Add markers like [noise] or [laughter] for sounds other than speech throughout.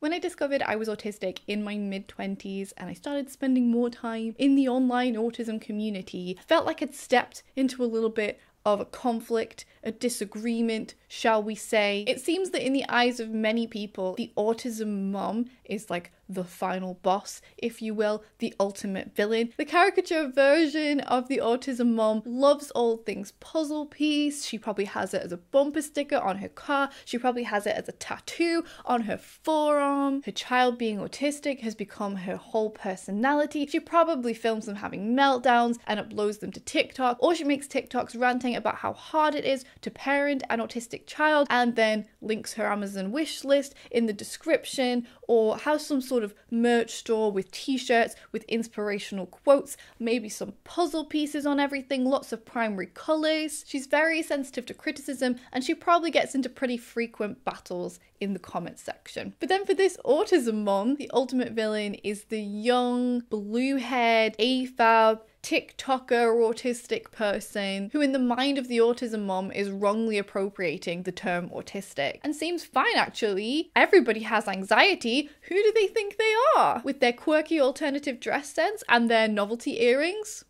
When I discovered I was autistic in my mid 20s and I started spending more time in the online autism community, I felt like I'd stepped into a little bit of a conflict, a disagreement, shall we say. It seems that in the eyes of many people, the autism mom is like the final boss, if you will, the ultimate villain. The caricature version of the autism mom loves all things puzzle piece. She probably has it as a bumper sticker on her car. She probably has it as a tattoo on her forearm. Her child being autistic has become her whole personality. She probably films them having meltdowns and uploads them to TikTok, or she makes TikToks ranting about how hard it is to parent an autistic child and then links her Amazon wish list in the description or has some sort of merch store with t-shirts with inspirational quotes, maybe some puzzle pieces on everything, lots of primary colors. She's very sensitive to criticism and she probably gets into pretty frequent battles in the comments section. But then for this autism mom, the ultimate villain is the young, blue haired, AFAB, TikToker autistic person who, in the mind of the autism mom, is wrongly appropriating the term autistic. And seems fine actually. Everybody has anxiety. Who do they think they are? With their quirky alternative dress sense and their novelty earrings?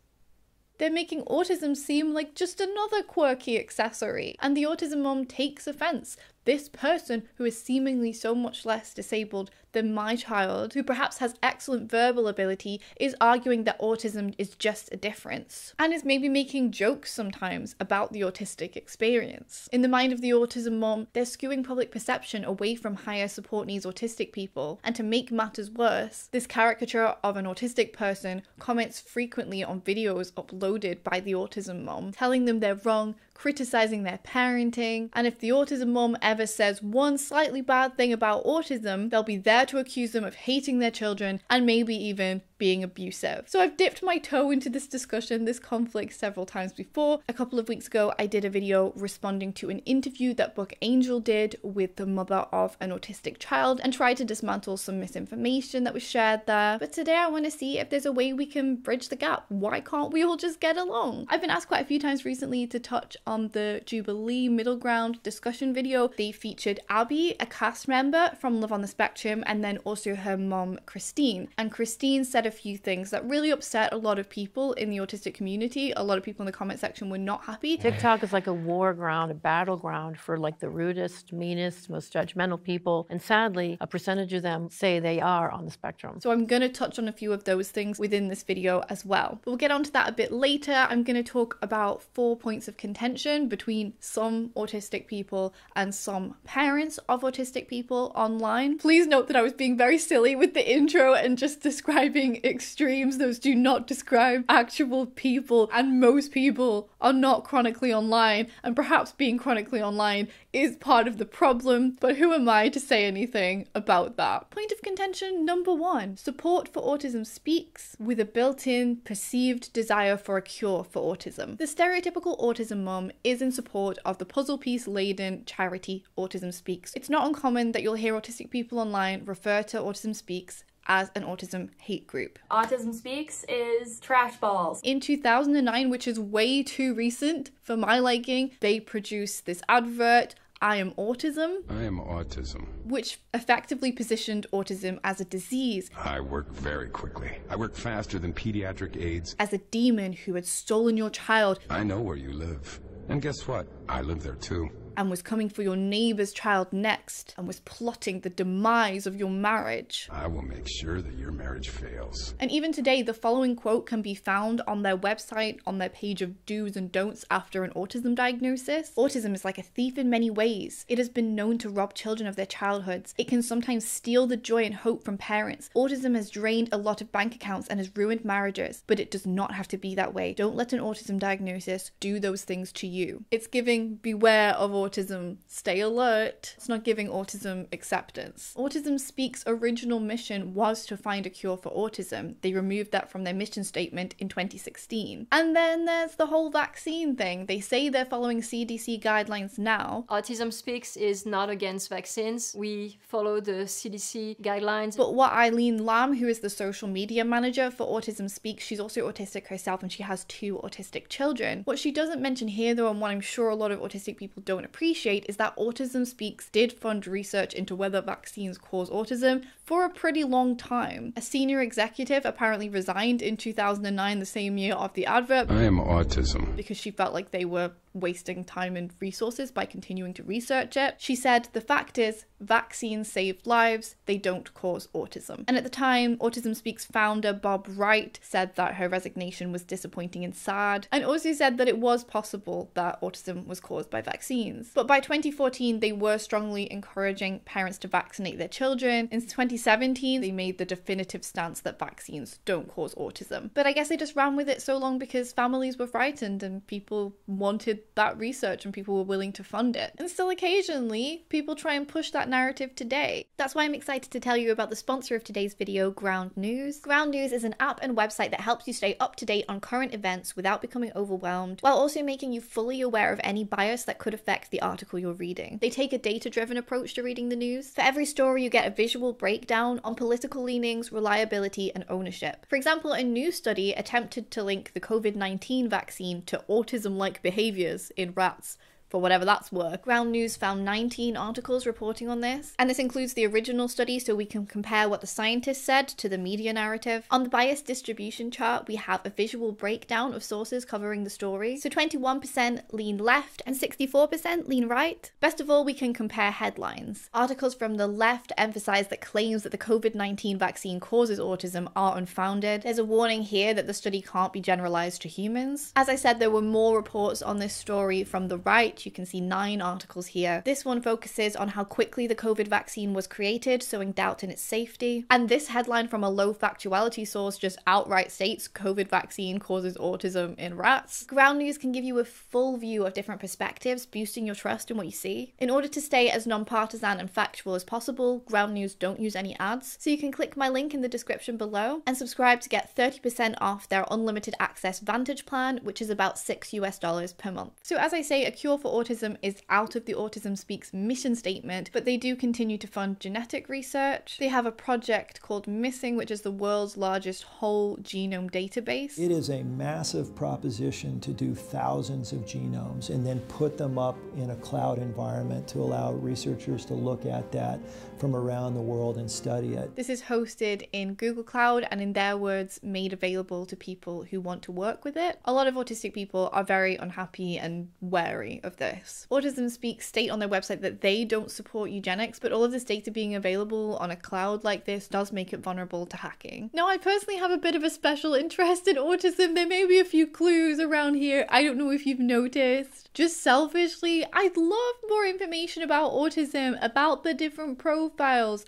They're making autism seem like just another quirky accessory. And the autism mom takes offense. This person who is seemingly so much less disabled than my child, who perhaps has excellent verbal ability, is arguing that autism is just a difference and is maybe making jokes sometimes about the autistic experience. In the mind of the autism mom, they're skewing public perception away from higher support needs autistic people. And to make matters worse, this caricature of an autistic person comments frequently on videos uploaded by the autism mom, telling them they're wrong, criticizing their parenting, and if the autism mom ever says one slightly bad thing about autism, they'll be there to accuse them of hating their children and maybe even being abusive. So I've dipped my toe into this discussion, this conflict several times before. A couple of weeks ago, I did a video responding to an interview that Buck Angel did with the mother of an autistic child and tried to dismantle some misinformation that was shared there. But today I want to see if there's a way we can bridge the gap. Why can't we all just get along? I've been asked quite a few times recently to touch on the Jubilee Middle Ground discussion video. They featured Abby, a cast member from Love on the Spectrum, and then also her mom, Christine. And Christine said a few things that really upset a lot of people in the autistic community. A lot of people in the comment section were not happy. TikTok is like a war ground, a battleground for like the rudest, meanest, most judgmental people. And sadly, a percentage of them say they are on the spectrum. So I'm going to touch on a few of those things within this video as well. But we'll get onto that a bit later. I'm going to talk about four points of contention between some autistic people and some parents of autistic people online. Please note that I was being very silly with the intro and just describing extremes. Those do not describe actual people, and most people are not chronically online, and perhaps being chronically online is part of the problem, but who am I to say anything about that? Point of contention number one support for autism speaks with a built in perceived desire for a cure for autism. The stereotypical autism mom is in support of the puzzle piece laden charity Autism Speaks. It's not uncommon that you'll hear autistic people online refer to Autism Speaks as an autism hate group. Autism Speaks is trash balls. In 2009, which is way too recent for my liking, they produced this advert. I am autism. I am autism. Which effectively positioned autism as a disease. I work very quickly. I work faster than pediatric AIDS. As a demon who had stolen your child. I know where you live. And guess what? I live there too and was coming for your neighbor's child next and was plotting the demise of your marriage. I will make sure that your marriage fails. And even today, the following quote can be found on their website on their page of do's and don'ts after an autism diagnosis. Autism is like a thief in many ways. It has been known to rob children of their childhoods. It can sometimes steal the joy and hope from parents. Autism has drained a lot of bank accounts and has ruined marriages, but it does not have to be that way. Don't let an autism diagnosis do those things to you. It's giving beware of autism autism stay alert. It's not giving autism acceptance. Autism Speak's original mission was to find a cure for autism. They removed that from their mission statement in 2016. And then there's the whole vaccine thing. They say they're following CDC guidelines now. Autism Speaks is not against vaccines. We follow the CDC guidelines. But what Eileen Lamb, who is the social media manager for Autism Speaks, she's also autistic herself and she has two autistic children. What she doesn't mention here, though, and what I'm sure a lot of autistic people don't appreciate is that Autism Speaks did fund research into whether vaccines cause autism for a pretty long time. A senior executive apparently resigned in 2009, the same year of the advert. I am autism. Because she felt like they were wasting time and resources by continuing to research it. She said, The fact is, vaccines save lives, they don't cause autism. And at the time, Autism Speaks founder Bob Wright said that her resignation was disappointing and sad, and also said that it was possible that autism was caused by vaccines. But by 2014, they were strongly encouraging parents to vaccinate their children. In 2017, they made the definitive stance that vaccines don't cause autism. But I guess they just ran with it so long because families were frightened and people wanted that research and people were willing to fund it. And still, occasionally, people try and push that narrative today. That's why I'm excited to tell you about the sponsor of today's video, Ground News. Ground News is an app and website that helps you stay up to date on current events without becoming overwhelmed, while also making you fully aware of any bias that could affect the article you're reading. They take a data driven approach to reading the news. For every story, you get a visual breakdown on political leanings, reliability, and ownership. For example, a new study attempted to link the COVID 19 vaccine to autism like behaviors in rats for whatever that's worth. Ground News found 19 articles reporting on this, and this includes the original study so we can compare what the scientists said to the media narrative. On the bias distribution chart, we have a visual breakdown of sources covering the story. So 21% lean left and 64% lean right. Best of all, we can compare headlines. Articles from the left emphasize that claims that the COVID 19 vaccine causes autism are unfounded. There's a warning here that the study can't be generalized to humans. As I said, there were more reports on this story from the right you can see nine articles here. This one focuses on how quickly the COVID vaccine was created, sowing doubt in its safety. And this headline from a low factuality source just outright states COVID vaccine causes autism in rats. Ground News can give you a full view of different perspectives, boosting your trust in what you see. In order to stay as non-partisan and factual as possible, Ground News don't use any ads. So you can click my link in the description below and subscribe to get 30% off their unlimited access Vantage plan, which is about 6 US dollars per month. So as I say, a cure for autism is out of the Autism Speaks mission statement, but they do continue to fund genetic research. They have a project called MSSNG, which is the world's largest whole genome database. It is a massive proposition to do thousands of genomes and then put them up in a cloud environment to allow researchers to look at that from around the world and study it. This is hosted in Google Cloud and, in their words, made available to people who want to work with it. A lot of autistic people are very unhappy and wary of this. Autism Speaks state on their website that they don't support eugenics, but all of this data being available on a cloud like this does make it vulnerable to hacking. Now, I personally have a bit of a special interest in autism. There may be a few clues around here. I don't know if you've noticed. Just selfishly, I'd love more information about autism, about the different profiles,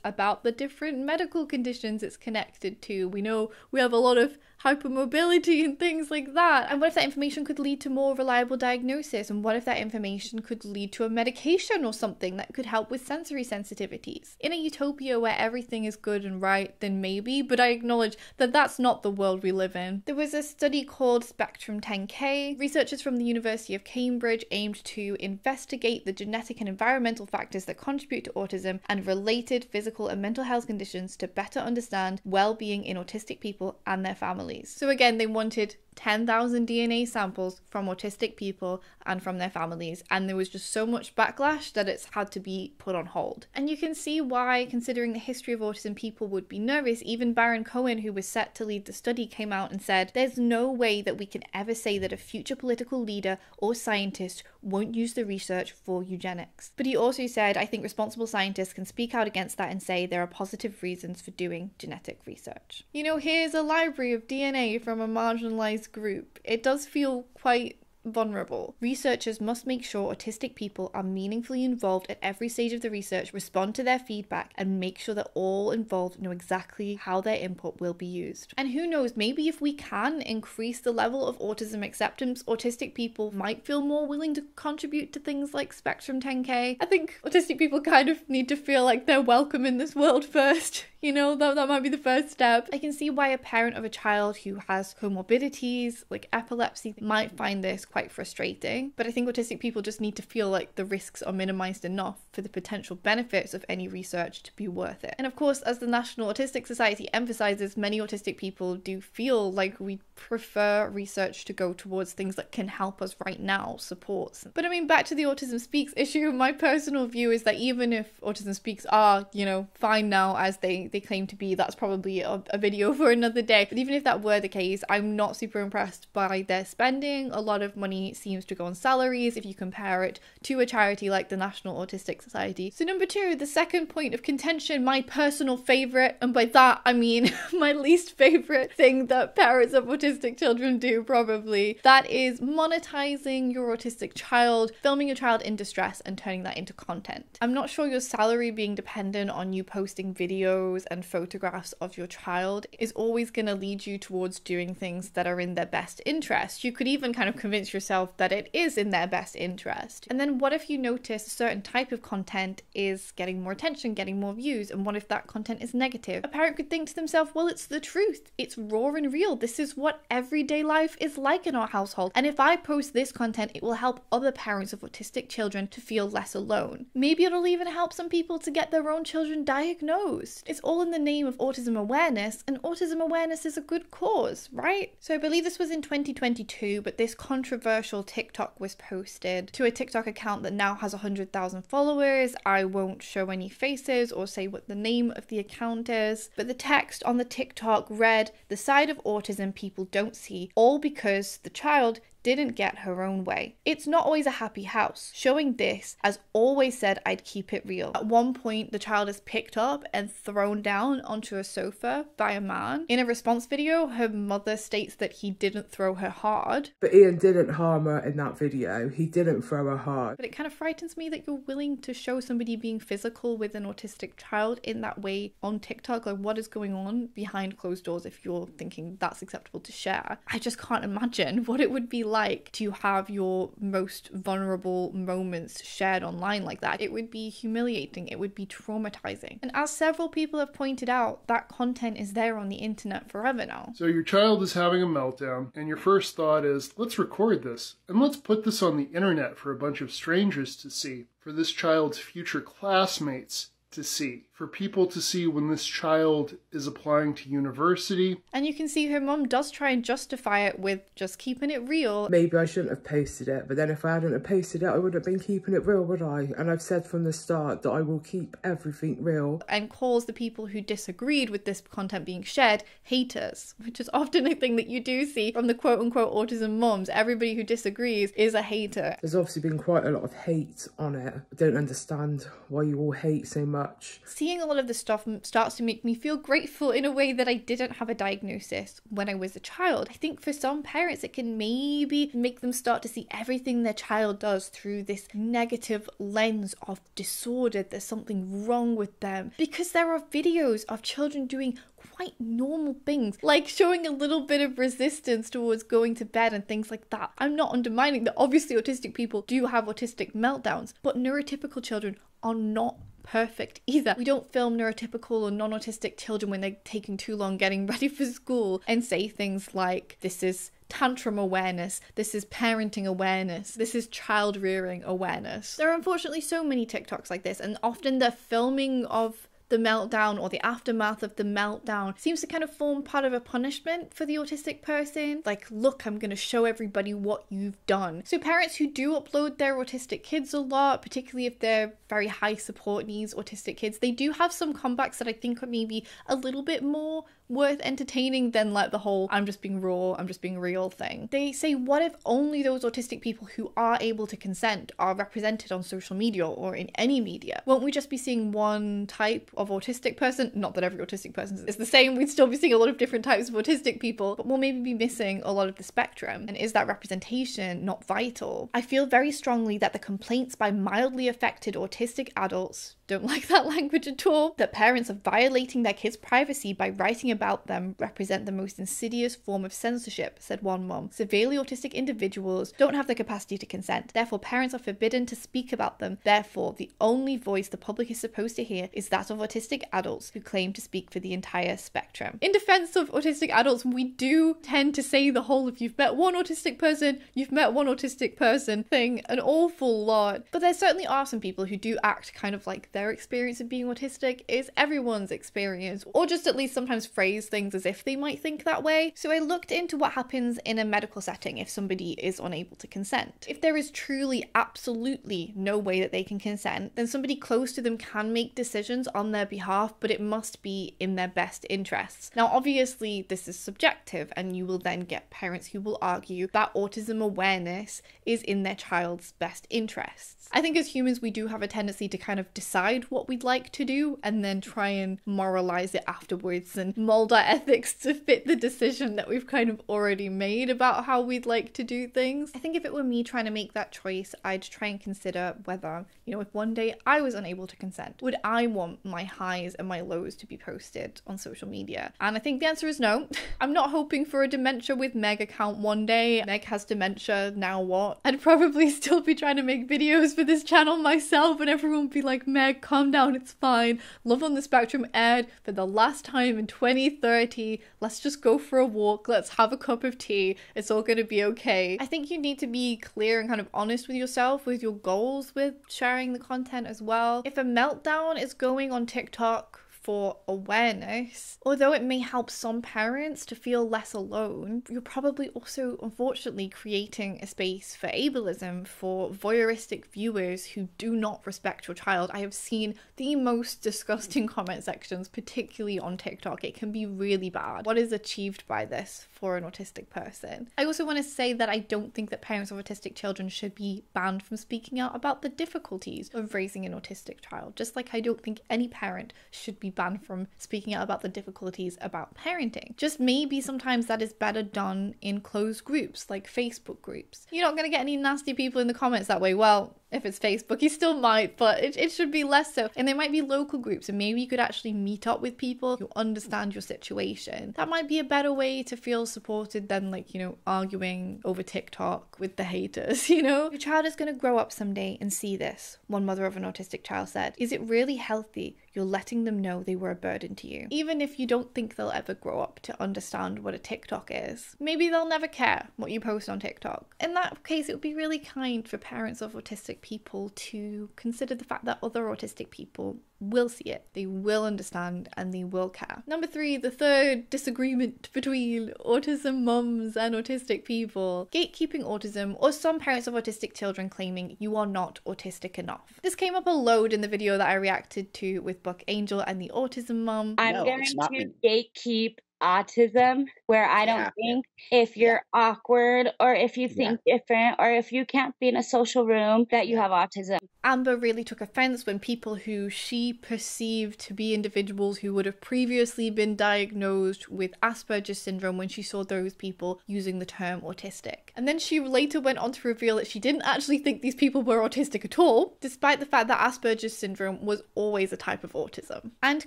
about the different medical conditions it's connected to. We know we have a lot of hypermobility and things like that. And what if that information could lead to more reliable diagnosis? And what if that information could lead to a medication or something that could help with sensory sensitivities? In a utopia where everything is good and right, then maybe, but I acknowledge that that's not the world we live in. There was a study called Spectrum 10K. Researchers from the University of Cambridge aimed to investigate the genetic and environmental factors that contribute to autism and related physical and mental health conditions to better understand well being in autistic people and their families families. So again, they wanted 10,000 DNA samples from autistic people and from their families, and there was just so much backlash that it's had to be put on hold. And you can see why, considering the history of autism, people would be nervous. Even Baron Cohen, who was set to lead the study, came out and said, There's no way that we can ever say that a future political leader or scientist won't use the research for eugenics. But he also said, I think responsible scientists can speak out against that and say there are positive reasons for doing genetic research. You know, here's a library of DNA from a marginalized group. It does feel quite vulnerable. Researchers must make sure autistic people are meaningfully involved at every stage of the research, respond to their feedback, and make sure that all involved know exactly how their input will be used. And who knows, maybe if we can increase the level of autism acceptance, autistic people might feel more willing to contribute to things like Spectrum 10K. I think autistic people kind of need to feel like they're welcome in this world [laughs] first. You know, that, that might be the first step. I can see why a parent of a child who has comorbidities like epilepsy might find this quite frustrating. But I think autistic people just need to feel like the risks are minimized enough for the potential benefits of any research to be worth it. And of course, as the National Autistic Society emphasizes, many autistic people do feel like we prefer research to go towards things that can help us right now, supports. But I mean, back to the Autism Speaks issue, my personal view is that even if Autism Speaks are, you know, fine now as they, they claim to be, that's probably a, a video [laughs] for another day. But even if that were the case, I'm not super impressed by their spending. A lot of money seems to go on salaries if you compare it to a charity like the National Autistic Society. So, number two, the second point of contention, my personal favorite, and by that I mean [laughs] my least favorite thing that parents of autistic children do, probably, that is monetizing your autistic child, filming your child in distress, and turning that into content. I'm not sure your salary being dependent on you posting videos and photographs of your child is always going to lead you towards doing things that are in their best interest. You could even kind of convince yourself that it is in their best interest. And then what if you notice a certain type of content is getting more attention, getting more views, and what if that content is negative? A parent could think to themselves, well, it's the truth. It's raw and real. This is what everyday life is like in our household. And if I post this content, it will help other parents of autistic children to feel less alone. Maybe it'll even help some people to get their own children diagnosed. It's all in the name of autism awareness, and autism awareness is a good cause, right? So I believe this was in 2022, but this controversial TikTok was posted to a TikTok account that now has 100,000 followers. I won't show any faces or say what the name of the account is, but the text on the TikTok read, The side of autism people don't see, all because the child didn't get her own way. It's not always a happy house. Showing this as always said I'd keep it real. At one point, the child is picked up and thrown down onto a sofa by a man. In a response video, her mother states that he didn't throw her hard. But Ian didn't harm her in that video. He didn't throw her hard. But it kind of frightens me that you're willing to show somebody being physical with an autistic child in that way on TikTok. Like, what is going on behind closed doors if you're thinking that's acceptable to share? I just can't imagine [laughs] what it would be like to have your most vulnerable moments shared online like that. It would be humiliating, it would be traumatizing. And as several people have pointed out, that content is there on the internet forever now. So your child is having a meltdown, and your first thought is, let's record this and let's put this on the internet for a bunch of strangers to see, for this child's future classmates to see, for people to see when this child is applying to university. And you can see her mum does try and justify it with just keeping it real. Maybe I shouldn't have posted it, but then if I hadn't have posted it, I would have been keeping it real, would I? And I've said from the start that I will keep everything real. And calls the people who disagreed with this content being shared haters, which is often a thing that you do see from the quote unquote autism moms. Everybody who disagrees is a hater. There's obviously been quite a lot of hate on it. I don't understand why you all hate so much. Seeing all of this stuff starts to make me feel grateful in a way that I didn't have a diagnosis when I was a child. I think for some parents, it can maybe make them start to see everything their child does through this negative lens of disorder. There's something wrong with them because there are videos of children doing quite normal things, like showing a little bit of resistance towards going to bed and things like that. I'm not undermining that obviously autistic people do have autistic meltdowns, but neurotypical children are not perfect either. We don't film neurotypical or non autistic children when they're taking too long getting [laughs] ready for school and say things like, this is tantrum awareness, this is parenting awareness, this is child rearing awareness. There are unfortunately so many TikToks like this, and often the filming of the meltdown or the aftermath of the meltdown seems to kind of form part of a punishment for the autistic person. Like, look, I'm going to show everybody what you've done. So, parents who do upload their autistic kids a lot, particularly if they're very high support needs autistic kids, they do have some comebacks that I think are maybe a little bit more worth entertaining than like the whole I'm just being raw, I'm just being real thing. They say, what if only those autistic people who are able to consent are represented on social media or in any media? Won't we just be seeing one type of autistic person? Not that every autistic person is the same, we'd still be seeing a lot of different types of autistic people, but we'll maybe be missing a lot of the spectrum. And is that representation not vital? I feel very strongly that the complaints by mildly affected autistic adults don't [laughs] like that language at all, that parents are violating their kids' privacy by writing about about them represent the most insidious form of censorship, said one mom. Severely autistic individuals don't have the capacity to consent. Therefore, parents are forbidden to speak about them. Therefore, the only voice the public is supposed to hear is that of autistic adults who claim to speak for the entire spectrum. In defense of autistic adults, we do tend to say the whole if you've met one autistic person, you've met one autistic person thing an awful lot. But there certainly are some people who do act kind of like their experience of being autistic is everyone's experience, or just at least sometimes phrase things as if they might think that way. So I looked into what happens in a medical setting if somebody is unable to consent. If there is truly absolutely no way that they can consent, then somebody close to them can make decisions on their behalf, but it must be in their best interests. Now, obviously, this is subjective, and you will then get parents who will argue that autism awareness is in their child's best interests. I think as humans, we do have a tendency to kind of decide what we'd like to do and then try and moralize it afterwards and mold our ethics to fit the decision that we've kind of already made about how we'd like to do things. I think if it were me trying to make that choice, I'd try and consider whether, you know, if one day I was unable to consent, would I want my highs and my lows to be posted on social media? And I think the answer is no. [laughs] I'm not hoping for a dementia with Meg account one day. Meg has dementia, now what? I'd probably [laughs] still be trying to make videos for this channel myself, and everyone would be like, Meg, calm down, it's fine. Love on the Spectrum aired for the last time in 2030. Let's just go for a walk. Let's have a cup of tea. It's all going to be okay. I think you need to be clear and kind of honest with yourself, with your goals, with sharing the content as well. If a meltdown is going on TikTok, for awareness, although it may help some parents to feel less alone, you're probably also, unfortunately, creating a space for ableism, for voyeuristic viewers who do not respect your child. I have seen the most disgusting comment sections, particularly on TikTok. It can be really bad. What is achieved by this for an autistic person? I also want to say that I don't think that parents of autistic children should be banned from speaking out about the difficulties of raising an autistic child, just like I don't think any parent should be banned from speaking out about the difficulties about parenting. Just maybe sometimes that is better done in closed groups like Facebook groups. You're not going to get any nasty people in the comments that way. Well, if it's Facebook, you still might, but it, it should be less so. And there might be local groups, and maybe you could actually meet up with people who understand your situation. That might be a better way to feel supported than, like, you know, arguing over TikTok with the haters, [laughs] you know? Your child is going to grow up someday and see this, one mother of an autistic child said. Is it really healthy you're letting them know they were a burden to you. Even if you don't think they'll ever grow up to understand what a TikTok is, maybe they'll never care what you post on TikTok. In that case, it would be really kind for parents of autistic people to consider the fact that other autistic people will see it, they will understand, and they will care. Number three, the third disagreement between autism mums and autistic people gatekeeping autism, or some parents of autistic children claiming you are not autistic enough. This came up a load in the video that I reacted to with Buck Angel and the autism mum. I'm No, going to gatekeep autism where I don't Yeah. think if you're awkward or if you think different or if you can't be in a social room that you have autism. Amber really took offense when people who she perceived to be individuals who would have previously been diagnosed with Asperger's syndrome when she saw those people using the term autistic. And then she later went on to reveal that she didn't actually think these people were autistic at all, despite the fact that Asperger's syndrome was always a type of autism. And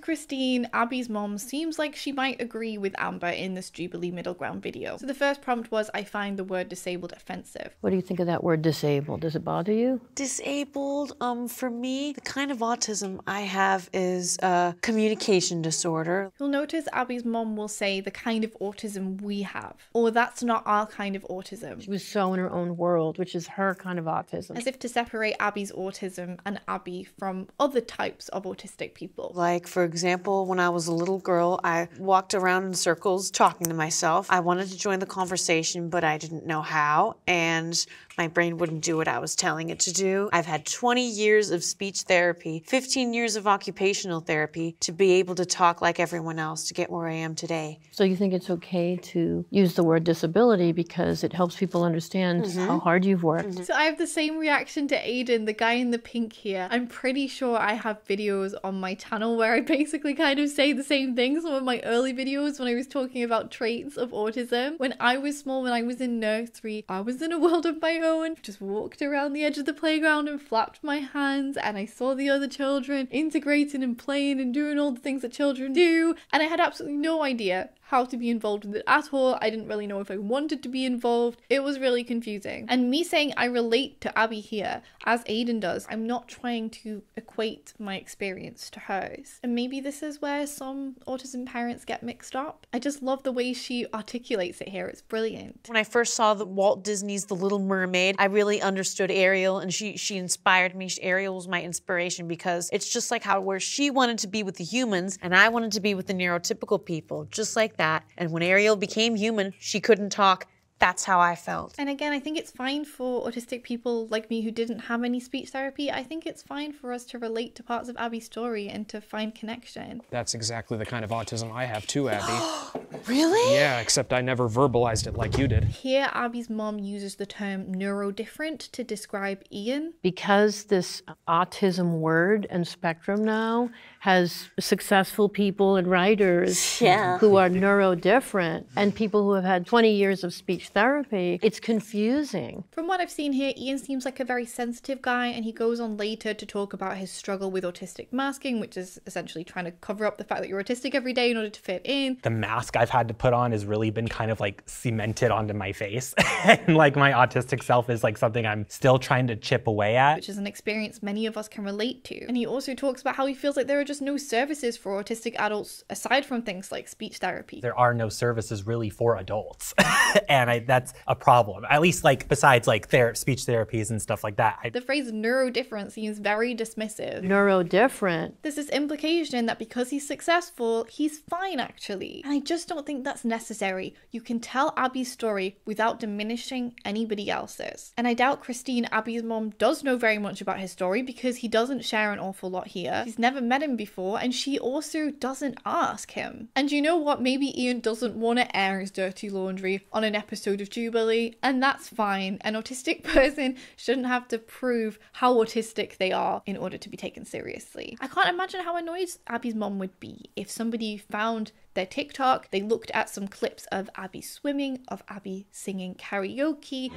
Christine, Abby's mom, seems like she might agree with Amber in this Jubilee Middle Ground video. So the first prompt was I find the word disabled offensive. What do you think of that word disabled? Does it bother you? Disabled, um, for me, the kind of autism I have is a communication disorder. You'll notice Abby's mom will say the kind of autism we have, or that's not our kind of autism, She was so in her own world, which is her kind of autism. as if to separate Abby's autism and Abby from other types of autistic people. Like, for example, when I was a little girl, I walked around in circles talking to myself. I wanted to join the conversation, but I didn't know how, and my brain wouldn't do what I was telling it to do. I've had 20 years of speech therapy, 15 years of occupational therapy to be able to talk like everyone else to get where I am today. So you think it's okay to use the word disability because it helps people understand how mm-hmm. hard you've worked? Mm-hmm. So I have the same reaction to Aiden, the guy in the pink here. I'm pretty sure I have videos on my channel where I [laughs] basically kind of say the same thing. Some of my early videos when I was talking about traits of autism. When I was small, when I was in nursery, I was in a world of my own. And just walked around the edge of the playground and flapped my hands, and I saw the other children integrating and playing and doing all the things that children do, and I had absolutely no idea how to be involved with it at all. I didn't really know if I wanted to be involved. It was really confusing. And me saying I relate to Abby here, as Aiden does, I'm not trying to equate my experience to hers. And maybe this is where some autism parents get mixed up. I just love the way she articulates it here. It's brilliant. When I first saw the Walt Disney's The Little Mermaid, I really understood Ariel and she she inspired me. Ariel was my inspiration because it's just like how where she wanted to be with the humans and I wanted to be with the neurotypical people, just like that. And when Ariel became human, she couldn't talk. That's how I felt. And again, I think it's fine for autistic people like me who didn't have any speech therapy. I think it's fine for us to relate to parts of Abby's story and to find connection. That's exactly the kind of autism I have too, Abby. [gasps] [gasps] really? Yeah, except I never verbalized it like you did. Here, Abby's mom uses the term neurodifferent to describe Ian. Because this autism word and spectrum now has successful people and writers Yeah. who are neurodifferent and people who have had 20 years of speech therapy, it's confusing. From what I've seen here, Ian seems like a very sensitive guy, and he goes on later to talk about his struggle with autistic masking, which is essentially trying to cover up the fact that you're autistic every day in order to fit in. the mask I've had to put on has really been kind of like cemented onto my face. [laughs] and like my autistic self is like something I'm still trying to chip away at. Which is an experience many of us can relate to. And he also talks about how he feels like there are just no services for autistic adults aside from things like speech therapy. There are no services really for adults. [laughs] and I, that's a problem. At least like besides like ther- speech therapies and stuff like that. I, The phrase neurodifferent seems very dismissive. Neurodifferent. There's this implication that because he's successful, he's fine actually. And I just don't think that's necessary. You can tell Abby's story without diminishing anybody else's. And I doubt Christine, Abby's mom, does know very much about his story because he doesn't share an awful lot here. She's never met him before, and she also doesn't ask him. And you know what? Maybe Ian doesn't want to air his dirty laundry on an episode of Jubilee, and that's fine. An autistic [laughs] person shouldn't have to prove how autistic they are in order to be taken seriously. I can't imagine how annoyed Abby's mom would be if somebody found their TikTok, they looked at some clips of Abby swimming, of Abby singing karaoke,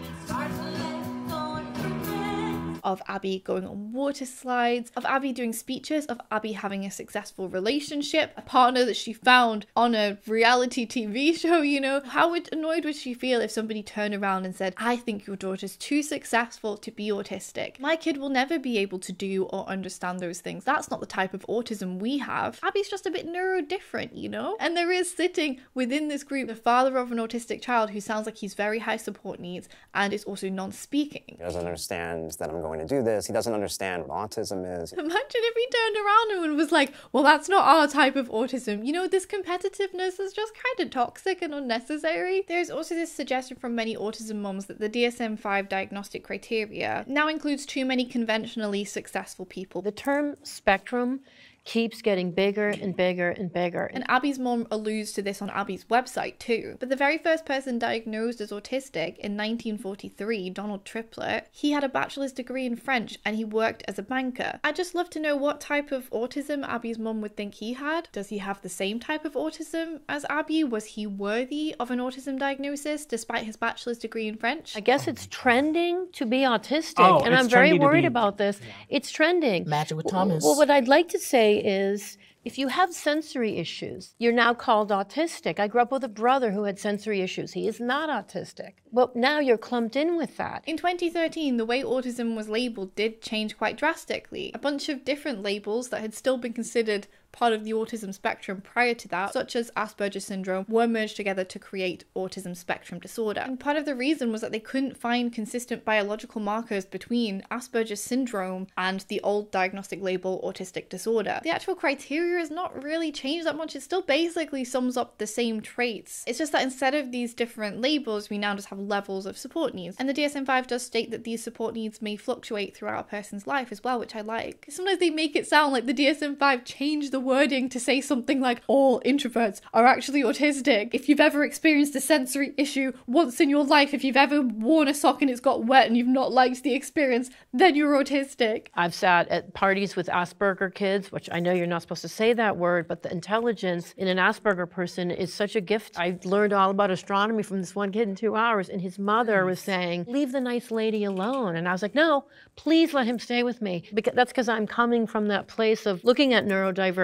of Abby going on water slides, of Abby doing speeches, of Abby having a successful relationship, a partner that she found on a reality TV [laughs] show, you know. How annoyed would she feel if somebody turned around and said, I think your daughter's too successful to be autistic? My kid will never be able to do or understand those things. That's not the type of autism we have. Abby's just a bit neurodifferent, you know? And there is sitting within this group the father of an autistic child who sounds like he's very high support needs and is also non speaking. He doesn't understand that I'm going to do this. He doesn't understand what autism is. Imagine if he turned around and was like, well, that's not our type of autism. You know, this competitiveness is just kind of toxic and unnecessary. There's also this suggestion from many autism moms that the DSM 5 diagnostic criteria now includes too many conventionally successful people. The term spectrum keeps getting bigger and bigger and bigger. And Abby's mom alludes to this on Abby's website too. But the very first person diagnosed as autistic in 1943, Donald Triplett, he had a bachelor's degree in French and he worked as a banker. I'd just love to know what type of autism Abby's mom would think he had. Does he have the same type of autism as Abby? Was he worthy of an autism diagnosis despite his bachelor's degree in French? I guess it's trending to be autistic, Oh, and I'm very worried be- about this. It's trending. Magic with Thomas. Well, what I'd like to say is if you have sensory issues, you're now called autistic. I grew up with a brother who had sensory issues. He is not autistic. Well, now you're clumped in with that. In 2013, the way autism was labelled did change quite drastically. A bunch of different labels that had still been considered part of the autism spectrum prior to that, such as Asperger's syndrome, were merged together to create autism spectrum disorder. And part of the reason was that they couldn't find consistent biological markers between Asperger's syndrome and the old diagnostic label autistic disorder. The actual criteria has not really changed that much. It still basically sums up the same traits. It's just that instead of these different labels, we now just have levels of support needs. And the DSM 5 does state that these support needs may fluctuate throughout a person's life as well, which I like. Sometimes they make it sound like the DSM 5 changed the the wording to say something like, all introverts are actually autistic. If you've ever experienced a sensory issue once in your life, if you've ever worn a sock and it's got wet and you've not liked the experience, then you're autistic. I've sat at parties with Asperger kids, which I know you're not supposed to say that word, but the intelligence in an Asperger person is such a gift. I learned all about astronomy from this one kid in two hours, and his mother was saying, Leave the nice lady alone. And I was like, No, please let him stay with me. Because that's because I'm coming from that place of looking at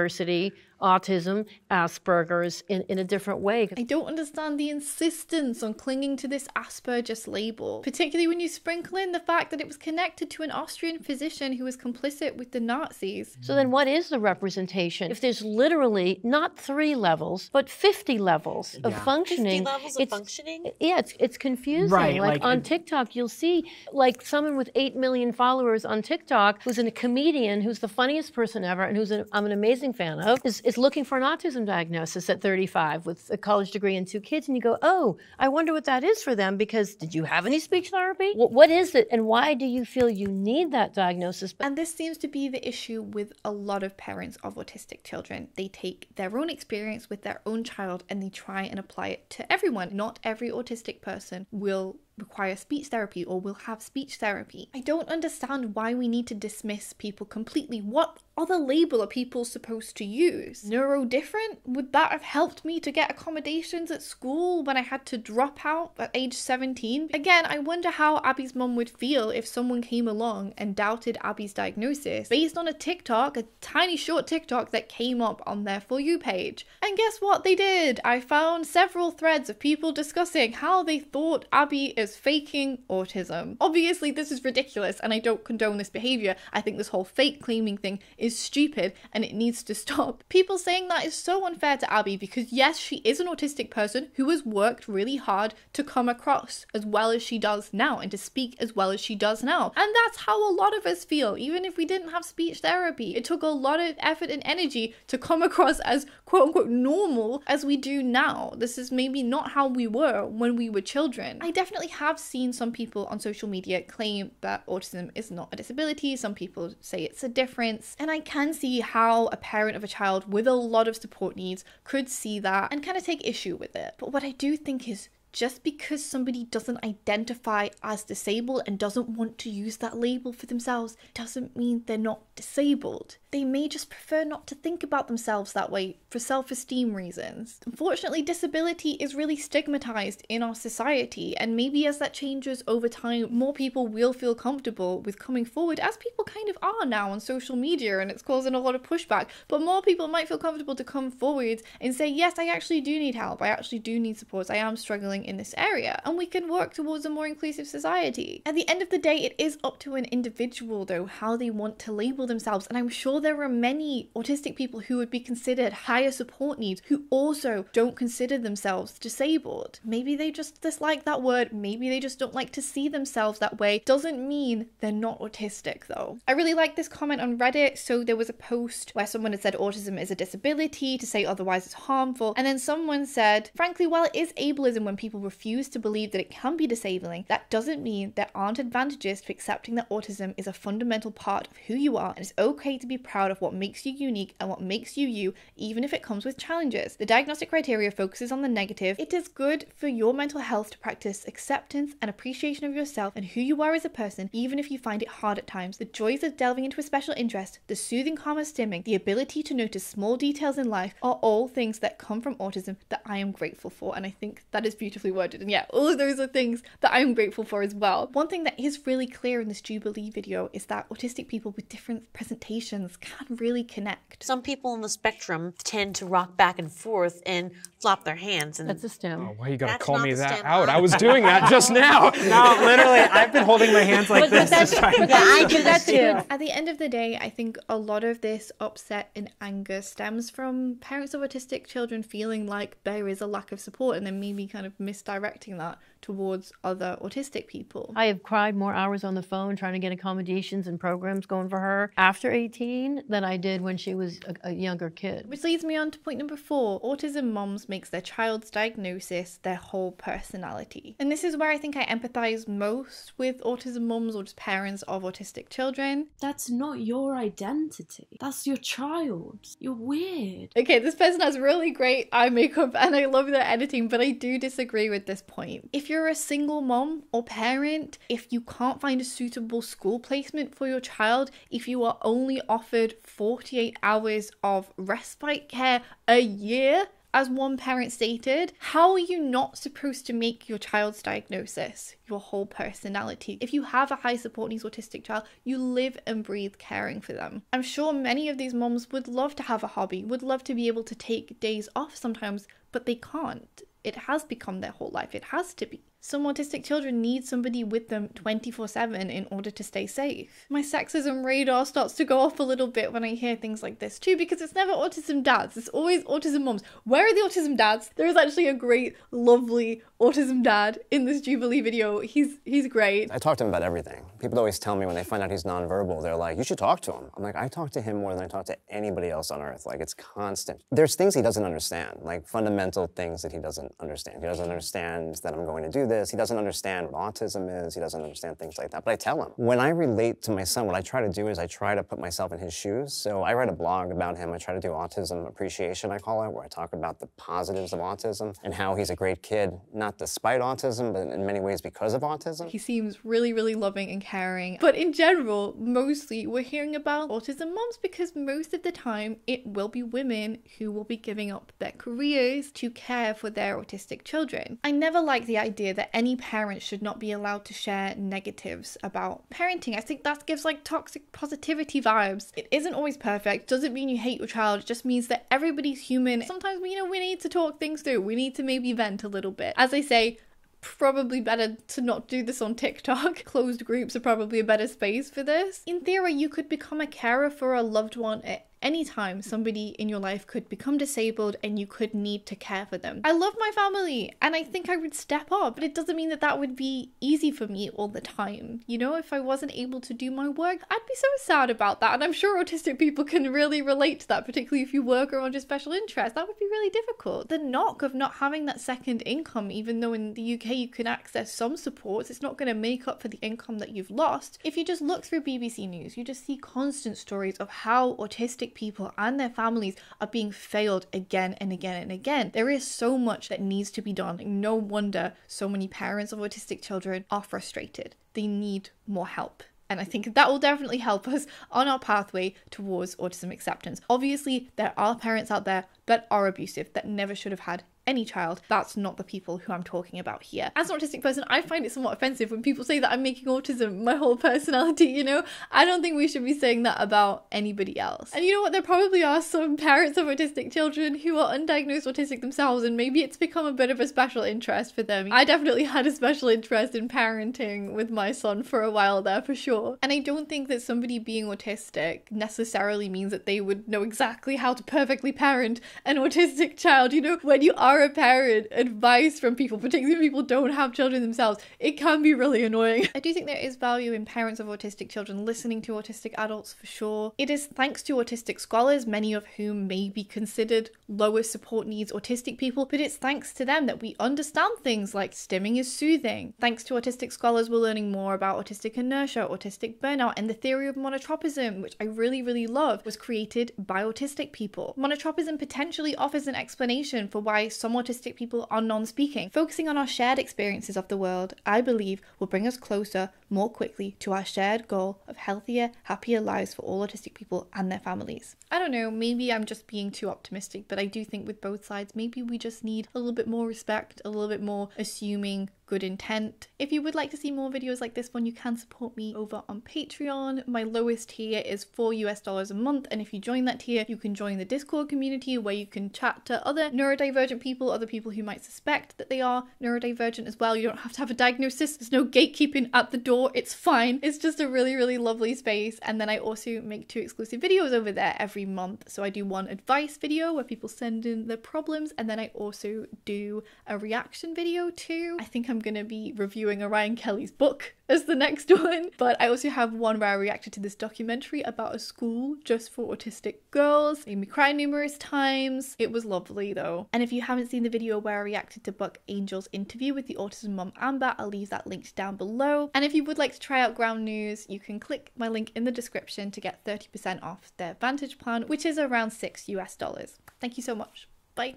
neurodiversity, autism, Asperger's in, in a different way. I don't understand the insistence on clinging to this Asperger's label, particularly when you sprinkle in the fact that it was connected to an Austrian physician who was complicit with the Nazis. So then what is the representation? If there's literally not three levels, but 50 levels of Yeah. functioning. 50 levels of it's- functioning? Yeah, it's, it's confusing. Right, like, like on it- TikTok, you'll see like someone with 8 million followers on TikTok who's a comedian who's the funniest person ever and who's an, I'm an amazing fan of, is, is looking for an autism diagnosis at 35 with a college degree and two kids. And you go, oh, I wonder what that is for them because did you have any speech therapy? Wh- what is it? And why do you feel you need that diagnosis? And this seems to be the issue with a lot of parents of autistic children. They take their own experience with their own child and they try and apply it to everyone. Not every autistic person will require speech therapy or will have speech therapy. I don't understand why we need to dismiss people completely. What other label are people supposed to use? Neurodifferent? Would that have helped me to get accommodations at school when I had to drop out at age 17? Again, I wonder how Abby's mum would feel if someone came along and doubted Abby's diagnosis based on a TikTok, a tiny short TikTok that came up on their For You page. And guess what? They did. I found several threads of people discussing how they thought Abby is faking autism. Obviously, this is ridiculous and I don't condone this behavior. I think this whole fake claiming thing is stupid and it needs to [laughs] stop. People saying that is so unfair to Abby because, yes, she is an autistic person who has worked really hard to come across as well as she does now and to speak as well as she does now. And that's how a lot of us feel, even if we didn't have speech therapy. It took a lot of effort and energy to come across as quote unquote normal as we do now. This is maybe not how we were when we were children. I definitely have seen some people on social media claim that autism is not a disability. Some people say it's a difference. And I can see how a parent of a child with a lot of support needs could see that and kind of take issue with it. But what I do think is just because somebody doesn't identify as disabled and doesn't want to use that label for themselves doesn't mean they're not disabled. They may just prefer not to think about themselves that way for self esteem reasons. Unfortunately, disability is really stigmatized in our society, and maybe as that changes over time, more people will feel comfortable with coming forward, as people kind of are now on social media, and it's causing a lot of pushback. But more people might feel comfortable to come forward and say, Yes, I actually do need help, I actually do need support, I am struggling in this area, and we can work towards a more inclusive society. At the end of the day, it is up to an individual, though, how they want to label themselves, and I'm sure there are many autistic people who would be considered higher support needs who also don't consider themselves disabled. Maybe they just dislike that word, maybe they just don't like to see themselves that way. Doesn't mean they're not autistic though. I really like this comment on Reddit. So there was a post where someone had said autism is a disability, to say otherwise is harmful, and then someone said, frankly, while it is ableism when people refuse to believe that it can be disabling, that doesn't mean there aren't advantages to accepting that autism is a fundamental part of who you are and it's okay to be proud of what makes you unique and what makes you you, even if it comes with challenges. The diagnostic criteria focuses on the negative. It is good for your mental health to practice acceptance and appreciation of yourself and who you are as a person, even if you find it hard at times. The joys of delving into a special interest, the soothing calm of stimming, the ability to notice small details in life are all things that come from autism that I am grateful for. And I think that is beautifully worded. And yeah, all of those are things that I am grateful for as well. One thing that is really clear in this Jubilee video is that autistic people with different presentations can really connect. Some people on the spectrum tend to rock back and forth and flop their hands. And That's a stim. Oh, why you gotta That's call me the that stem out? I was [laughs] doing that just now. [laughs] No, literally, I've been holding my hands like But- but this. that's- to try Yeah, I do that too. At the end of the day, I think a lot of this upset and anger stems from parents of autistic children feeling like there is a lack of support and then maybe kind of misdirecting that towards other autistic people. I have cried more hours on the phone trying to get accommodations and programs going for her after AT parenting than I did when she was a, a younger kid. Which leads me on to point number four autism moms makes their child's diagnosis their whole personality. And this is where I think I empathize most with autism moms or just parents of autistic children. That's not your identity. That's your child. You're weird. Okay, this person has really great eye makeup and I love their editing, but I do disagree with this point. If you're a single mom or parent, if you can't find a suitable school placement for your child, if you are only offered 48 hours of respite care a year, as one parent stated, how are you not supposed to make your child's diagnosis your whole personality? If you have a high support needs autistic child, you live and breathe caring for them. I'm sure many of these moms would love to have a hobby, would love to be able to take days off sometimes, but they can't. It has become their whole life. It has to be. Some autistic children need somebody with them 24 7 in order to stay safe. My sexism radar starts to go off a little bit when I hear things like this too, because it's never autism dads, it's always autism moms. Where are the autism dads? There is actually a great, lovely autism dad in this Jubilee video. He's he's great. I talk to him about everything. People always tell me when they find out he's nonverbal, they're like, you should talk to him. I'm like, I talk to him more than I talk to anybody else on earth. Like, it's constant. There's things he doesn't understand, like fundamental things that he doesn't understand. He doesn't understand that I'm going to do this. He doesn't understand what autism is. He doesn't understand things like that. But I tell him. When I relate to my son, what I try to do is I try to put myself in his shoes. So I write a blog about him. I try to do autism appreciation, I call it, where I talk about the positives of autism and how he's a great kid, not despite autism, but in many ways because of autism. He seems really, really loving and caring. But in general, mostly we're hearing about autism moms because most of the time it will be women who will be giving up their careers to care for their autistic children. I never like the idea that any parent should not be allowed to share negatives about parenting. I think that gives like toxic positivity vibes. It isn't always perfect, doesn't mean you hate your child, it just means that everybody's human. Sometimes, you know, we need to talk things through, we need to maybe vent a little bit. As I say, probably better to not do this on TikTok. [laughs] Closed groups are probably a better space for this. In theory, you could become a carer for a loved one at anytime somebody in your life could become disabled and you could need to care for them. I love my family and I think I would step up, but it doesn't mean that that would be easy for me all the time. You know, if I wasn't able to do my work, I'd be so sad about that. And I'm sure autistic people can really relate to that, particularly if you work around your special interest. That would be really difficult. The knock of not having that second income, even though in the UK you can access some supports, it's not going to make up for the income that you've lost. If you just look through BBC News, you just see constant stories of how autistic people and their families are being failed again and again and again. There is so much that needs to be done. No wonder so many parents of autistic children are frustrated. They need more help. And I think that will definitely help [laughs] us on our pathway towards autism acceptance. Obviously, there are parents out there that are abusive, that never should have had any child. That's not the people who I'm talking about here. As an autistic person, I find it somewhat offensive when people say that I'm making autism my whole [laughs] personality, you know? I don't think we should be saying that about anybody else. And you know what? There probably are some parents of autistic children who are undiagnosed autistic themselves, and maybe it's become a bit of a special interest for them. I definitely [laughs] had a special interest in parenting with my son for a while there, for sure. And I don't think that somebody being autistic necessarily means that they would know exactly how to perfectly parent an autistic child. You know, when you are a parent, advice from people, particularly people don't have children themselves, it can be really annoying. I do think there is value in parents of autistic children listening to autistic adults for sure. It is thanks to autistic scholars, many of whom may be considered lower support needs autistic people, but it's thanks to them that we understand things like stimming is soothing. Thanks to autistic scholars, we're learning more about autistic inertia, autistic burnout, and the theory of monotropism, which I really, really love, was created by autistic people. Monotropism potentially offers an explanation for why some autistic people are non speaking. Focusing on our shared experiences of the world, I believe, will bring us closer more quickly to our shared goal of healthier, happier lives for all autistic people and their families. I don't know, maybe I'm just being too optimistic, but I do think with both sides, maybe we just need a little bit more respect, a little bit more assuming good intent. If you would like to see more videos like this one, you can support me over on Patreon. My lowest tier is 4 US dollars a month, and if you join that tier, you can join the Discord community where you can chat to other neurodivergent people, other people who might suspect that they are neurodivergent as well. You don't have to have a diagnosis, there's no gatekeeping at the door door. It's fine. It's just a really, really lovely space. And then I also make two exclusive videos over there every month. So I do one advice video where people send in their problems, and then I also do a reaction video too. I think I'm gonna be reviewing Orion Kelly's book as the next [laughs] one. But I also have one where I reacted to this documentary about a school just for autistic girls. made me cry numerous times. It was lovely though. And if you haven't seen the video where I reacted to Buck Angel's interview with the autism mom Amber, I'll leave that linked down below. And if you would like to try out Ground News, you can click my link in the description to get 30% off their Vantage plan, which is around 6 US dollars. Thank you so much. Bye.